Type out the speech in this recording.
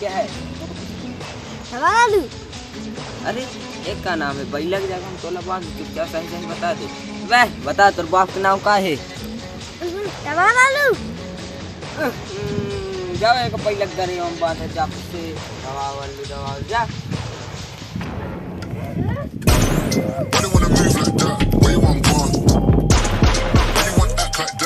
क्या है. अरे एक का नाम है भाई लग जाएगा हम तोला बात क्या सही सही बता दे। वह बता तोर बाप का नाम का है? tavalu. हम्म, जाओ एक पई लग करे हम बात है जब से। दवा वाली दवा जा।